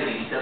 de